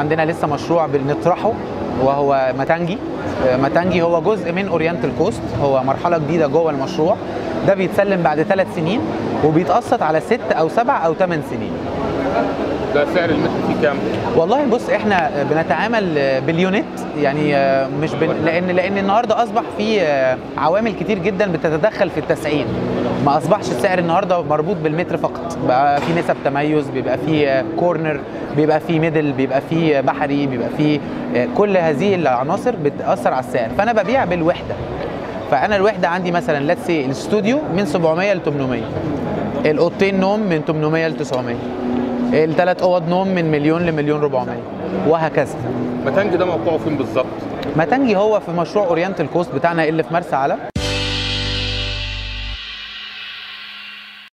عندنا لسه مشروع بنطرحه وهو ماتانجي. آه، ماتانجي هو جزء من Oriental Coast هو مرحلة جديدة جوه المشروع. ده بيتسلم بعد ثلاث سنين وبيتقسط على ست أو سبع أو ثمان سنين. ده سعر المتر فيه كام؟ والله بص إحنا بنتعامل بال unit يعني مش بن... لأن لأن النهارده أصبح في عوامل كتير جدا بتتدخل في التسعير ما أصبحش السعر النهارده مربوط بالمتر فقط. بقى في نسب تميز بيبقى في corner بيبقى في middle بيبقى في بحري بيبقى في كل هذه العناصر بتأثر على السعر. فأنا ببيع بالوحدة. فأنا الوحدة عندي مثلا let's الاستوديو من 700 ل 800 الأوضتين نوم من 800 ل 900 الثلاث أوض نوم من مليون لمليون 400 وهكذا. متانج ده موقعه فين بالظبط؟ ماتنجي هو في مشروع Oriental Coast بتاعنا اللي في مرسى علم.